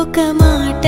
ఒక మాట